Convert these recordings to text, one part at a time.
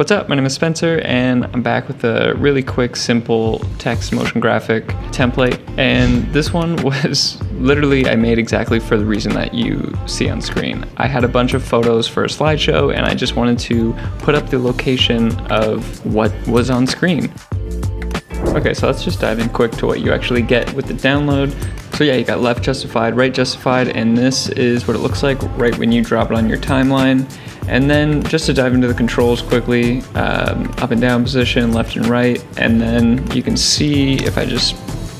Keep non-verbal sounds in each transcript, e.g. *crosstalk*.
What's up? My name is Spencer, and I'm back with a really quick, simple text motion graphic template. And this one *laughs* was literally I made exactly for the reason that you see on screen. I had a bunch of photos for a slideshow, and I just wanted to put up the location of what was on screen. Okay, so let's just dive in quick to what you actually get with the download. So yeah, you got left justified, right justified, and this is what it looks like right when you drop it on your timeline. And then just to dive into the controls quickly, um, up and down position, left and right, and then you can see if I just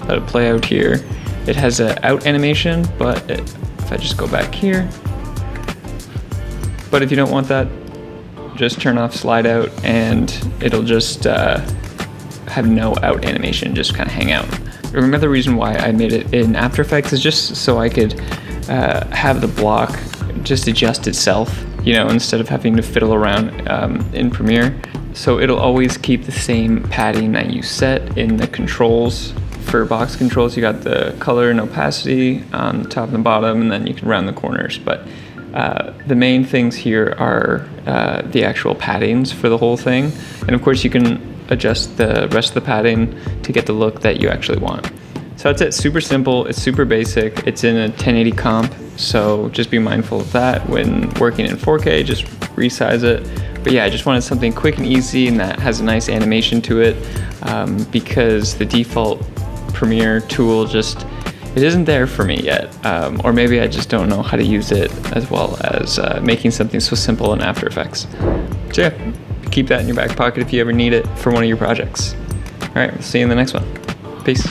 let it play out here, it has an out animation, but it, if I just go back here, but if you don't want that, just turn off slide out and it'll just uh, have no out animation, just kind of hang out. Another reason why I made it in After Effects is just so I could uh, have the block just adjust itself, you know, instead of having to fiddle around um, in Premiere. So it'll always keep the same padding that you set in the controls. For box controls, you got the color and opacity on the top and the bottom, and then you can round the corners. But uh, the main things here are uh, the actual paddings for the whole thing. And of course you can adjust the rest of the padding to get the look that you actually want. So that's it, super simple, it's super basic, it's in a 1080 comp, so just be mindful of that when working in 4K, just resize it. But yeah, I just wanted something quick and easy and that has a nice animation to it um, because the default Premiere tool just, it isn't there for me yet. Um, or maybe I just don't know how to use it as well as uh, making something so simple in After Effects. So yeah, keep that in your back pocket if you ever need it for one of your projects. All right, see you in the next one. Peace.